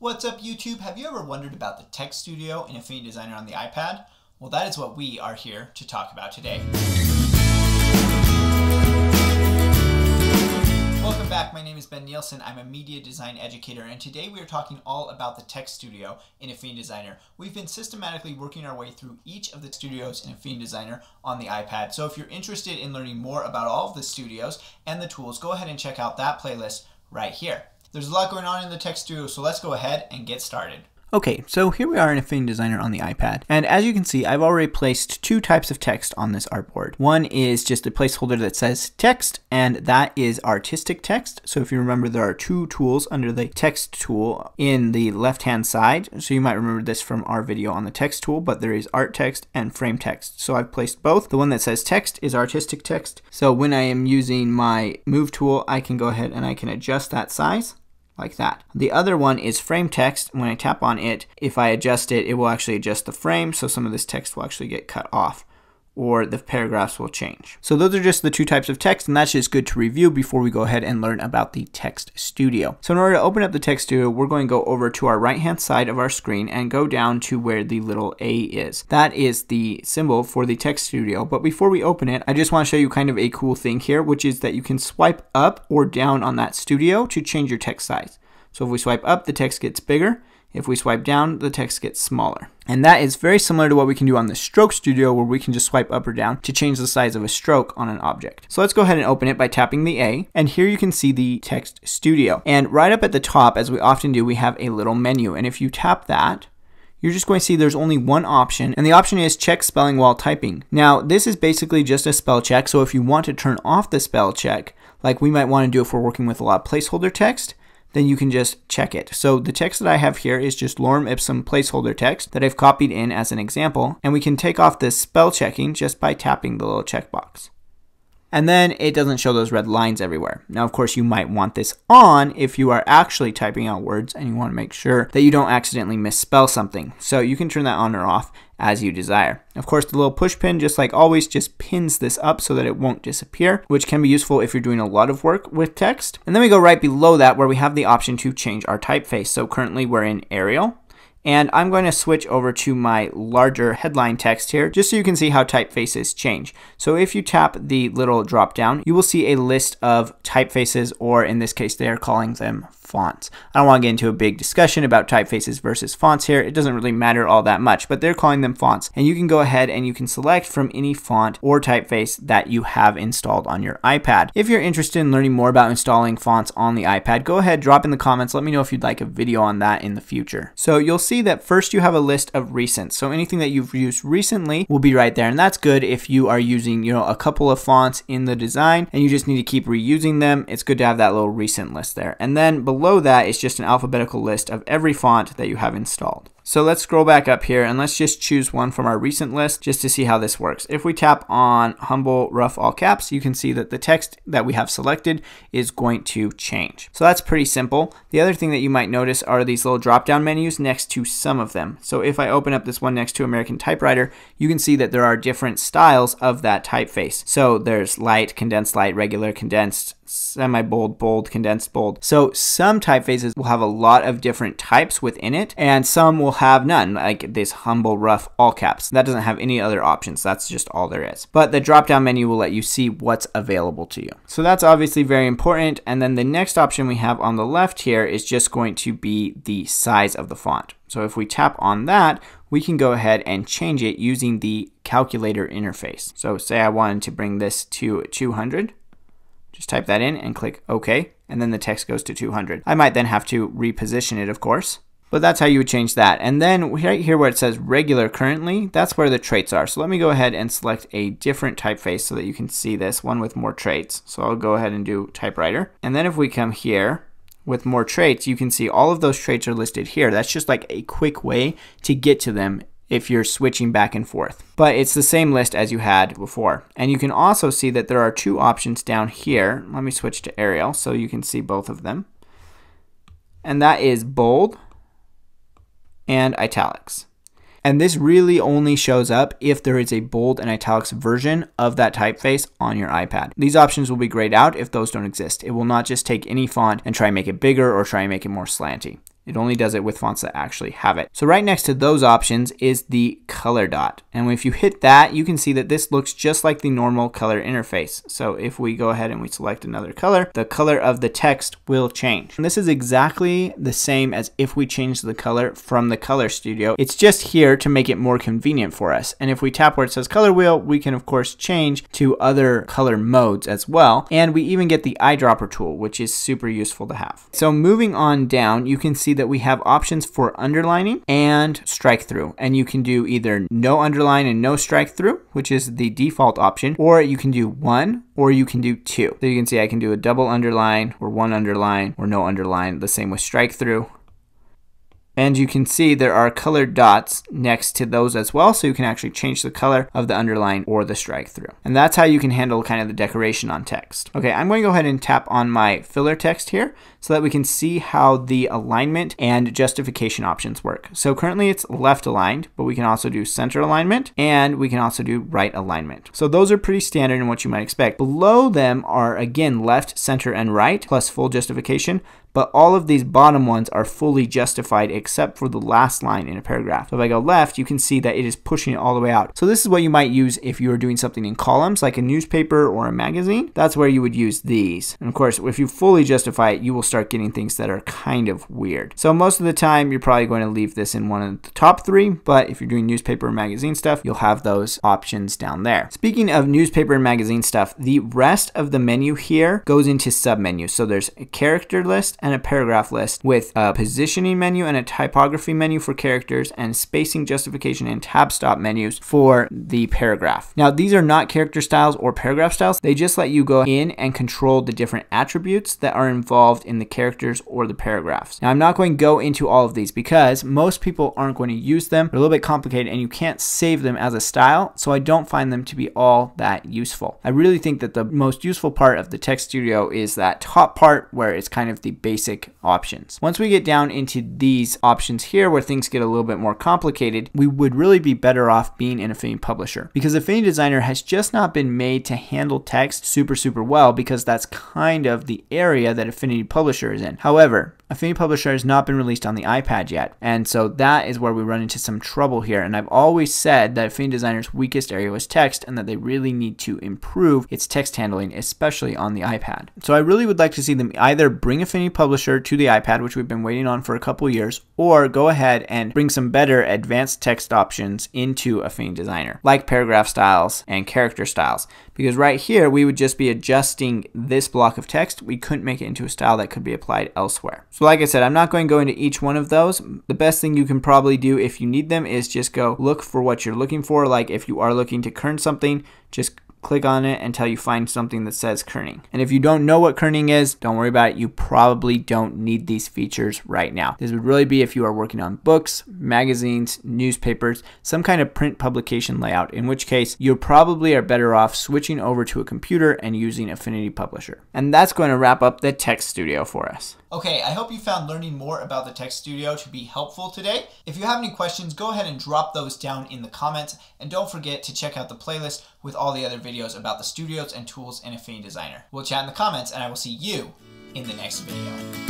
What's up YouTube? Have you ever wondered about the text studio in Affinity Designer on the iPad? Well that is what we are here to talk about today. Welcome back, my name is Ben Nielsen. I'm a media design educator and today we are talking all about the text studio in Affinity Designer. We've been systematically working our way through each of the studios in Affinity Designer on the iPad. So if you're interested in learning more about all of the studios and the tools, go ahead and check out that playlist right here. There's a lot going on in the text studio, so let's go ahead and get started. Okay, so here we are in Affinity Designer on the iPad. And as you can see, I've already placed two types of text on this artboard. One is just a placeholder that says text, and that is artistic text. So if you remember, there are two tools under the text tool in the left-hand side. So you might remember this from our video on the text tool, but there is art text and frame text. So I've placed both. The one that says text is artistic text. So when I am using my move tool, I can go ahead and I can adjust that size like that. The other one is frame text. When I tap on it, if I adjust it, it will actually adjust the frame, so some of this text will actually get cut off or the paragraphs will change. So those are just the two types of text and that's just good to review before we go ahead and learn about the text studio. So in order to open up the text studio, we're going to go over to our right hand side of our screen and go down to where the little A is. That is the symbol for the text studio. But before we open it, I just want to show you kind of a cool thing here, which is that you can swipe up or down on that studio to change your text size. So if we swipe up, the text gets bigger. If we swipe down, the text gets smaller. And that is very similar to what we can do on the Stroke Studio where we can just swipe up or down to change the size of a stroke on an object. So let's go ahead and open it by tapping the A. And here you can see the Text Studio. And right up at the top, as we often do, we have a little menu. And if you tap that, you're just going to see there's only one option, and the option is check spelling while typing. Now, this is basically just a spell check, so if you want to turn off the spell check, like we might want to do if we're working with a lot of placeholder text, then you can just check it. So the text that I have here is just lorem ipsum placeholder text that I've copied in as an example, and we can take off this spell checking just by tapping the little checkbox. And then it doesn't show those red lines everywhere. Now, of course, you might want this on if you are actually typing out words and you want to make sure that you don't accidentally misspell something. So you can turn that on or off as you desire. Of course, the little push pin, just like always, just pins this up so that it won't disappear, which can be useful if you're doing a lot of work with text. And then we go right below that where we have the option to change our typeface. So currently we're in Arial. And I'm going to switch over to my larger headline text here just so you can see how typefaces change. So if you tap the little drop down, you will see a list of typefaces or in this case they are calling them fonts. I don't want to get into a big discussion about typefaces versus fonts here. It doesn't really matter all that much, but they're calling them fonts. And you can go ahead and you can select from any font or typeface that you have installed on your iPad. If you're interested in learning more about installing fonts on the iPad, go ahead, drop in the comments. Let me know if you'd like a video on that in the future. So you'll see that first you have a list of recent. So anything that you've used recently will be right there. And that's good if you are using, you know, a couple of fonts in the design and you just need to keep reusing them. It's good to have that little recent list there. And then below below that is just an alphabetical list of every font that you have installed. So let's scroll back up here and let's just choose one from our recent list just to see how this works. If we tap on Humble Rough All Caps, you can see that the text that we have selected is going to change. So that's pretty simple. The other thing that you might notice are these little drop down menus next to some of them. So if I open up this one next to American Typewriter, you can see that there are different styles of that typeface. So there's light, condensed light, regular, condensed, semi-bold, bold, condensed bold. So some typefaces will have a lot of different types within it, and some will have none, like this humble, rough, all caps. That doesn't have any other options. That's just all there is. But the drop-down menu will let you see what's available to you. So that's obviously very important. And then the next option we have on the left here is just going to be the size of the font. So if we tap on that, we can go ahead and change it using the calculator interface. So say I wanted to bring this to 200. Just type that in and click OK, and then the text goes to 200. I might then have to reposition it, of course. But that's how you would change that. And then right here where it says regular currently, that's where the traits are. So let me go ahead and select a different typeface so that you can see this, one with more traits. So I'll go ahead and do typewriter. And then if we come here with more traits, you can see all of those traits are listed here. That's just like a quick way to get to them if you're switching back and forth. But it's the same list as you had before. And you can also see that there are two options down here. Let me switch to Arial so you can see both of them. And that is bold and italics. And this really only shows up if there is a bold and italics version of that typeface on your iPad. These options will be grayed out if those don't exist. It will not just take any font and try and make it bigger or try and make it more slanty. It only does it with fonts that actually have it. So right next to those options is the color dot. And if you hit that, you can see that this looks just like the normal color interface. So if we go ahead and we select another color, the color of the text will change. And this is exactly the same as if we change the color from the color studio. It's just here to make it more convenient for us. And if we tap where it says color wheel, we can of course change to other color modes as well. And we even get the eyedropper tool, which is super useful to have. So moving on down, you can see that we have options for underlining and strike through. And you can do either no underline and no strike through, which is the default option, or you can do one or you can do two. So you can see I can do a double underline or one underline or no underline, the same with strike through. And you can see there are colored dots next to those as well, so you can actually change the color of the underline or the strike through. And that's how you can handle kind of the decoration on text. Okay, I'm going to go ahead and tap on my filler text here so that we can see how the alignment and justification options work. So currently it's left aligned, but we can also do center alignment and we can also do right alignment. So those are pretty standard in what you might expect. Below them are again left, center, and right plus full justification but all of these bottom ones are fully justified except for the last line in a paragraph. If I go left, you can see that it is pushing it all the way out. So this is what you might use if you are doing something in columns like a newspaper or a magazine. That's where you would use these. And of course, if you fully justify it, you will start getting things that are kind of weird. So most of the time, you're probably going to leave this in one of the top three, but if you're doing newspaper or magazine stuff, you'll have those options down there. Speaking of newspaper and magazine stuff, the rest of the menu here goes into submenus. So there's a character list and a paragraph list with a positioning menu and a typography menu for characters and spacing justification and tab stop menus for the paragraph. Now, these are not character styles or paragraph styles. They just let you go in and control the different attributes that are involved in the characters or the paragraphs. Now, I'm not going to go into all of these because most people aren't going to use them. They're a little bit complicated and you can't save them as a style, so I don't find them to be all that useful. I really think that the most useful part of the Text Studio is that top part where it's kind of the basic options. Once we get down into these options here where things get a little bit more complicated, we would really be better off being an Affinity publisher because Affinity Designer has just not been made to handle text super, super well because that's kind of the area that Affinity Publisher is in. However, Affinity Publisher has not been released on the iPad yet. And so that is where we run into some trouble here. And I've always said that Affinity Designer's weakest area was text and that they really need to improve its text handling, especially on the iPad. So I really would like to see them either bring Affinity Publisher to the iPad, which we've been waiting on for a couple years, or go ahead and bring some better advanced text options into Affinity Designer, like paragraph styles and character styles. Because right here, we would just be adjusting this block of text. We couldn't make it into a style that could be applied elsewhere. So like I said, I'm not going to go into each one of those. The best thing you can probably do if you need them is just go look for what you're looking for. Like if you are looking to kern something, just click on it until you find something that says kerning. And if you don't know what kerning is, don't worry about it. You probably don't need these features right now. This would really be if you are working on books, magazines, newspapers, some kind of print publication layout, in which case you probably are better off switching over to a computer and using Affinity Publisher. And that's going to wrap up the Text Studio for us. Okay, I hope you found learning more about the Text Studio to be helpful today. If you have any questions, go ahead and drop those down in the comments. And don't forget to check out the playlist with all the other videos about the studios and tools in Affinity Designer. We'll chat in the comments and I will see you in the next video.